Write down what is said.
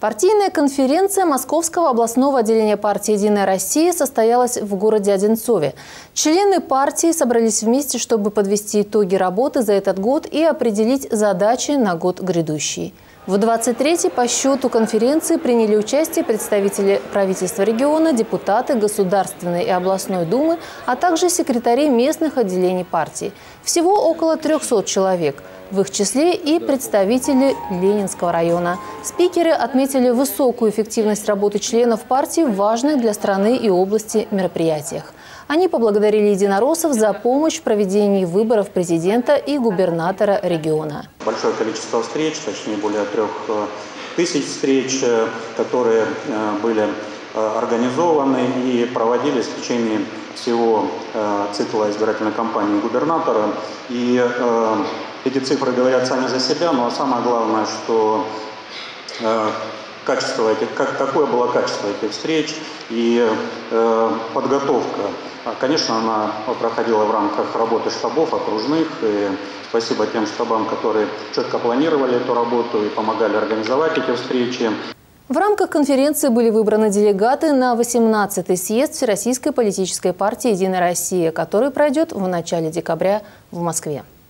Партийная конференция Московского областного отделения партии «Единая Россия» состоялась в городе Одинцове. Члены партии собрались вместе, чтобы подвести итоги работы за этот год и определить задачи на год грядущий. В 23-й по счету конференции приняли участие представители правительства региона, депутаты Государственной и областной думы, а также секретари местных отделений партии. Всего около 300 человек – в их числе и представители Ленинского района. Спикеры отметили высокую эффективность работы членов партии в важных для страны и области мероприятиях. Они поблагодарили единороссов за помощь в проведении выборов президента и губернатора региона. Большое количество встреч, точнее более трех э, тысяч встреч, э, которые э, были организованы и проводились в течение всего цикла избирательной кампании губернатора. И эти цифры говорят сами за себя, но самое главное, что качество этих, как, какое было качество этих встреч и э, подготовка. А, конечно, она проходила в рамках работы штабов окружных. И спасибо тем штабам, которые четко планировали эту работу и помогали организовать эти встречи. В рамках конференции были выбраны делегаты на 18-й съезд Всероссийской политической партии «Единая Россия», который пройдет в начале декабря в Москве.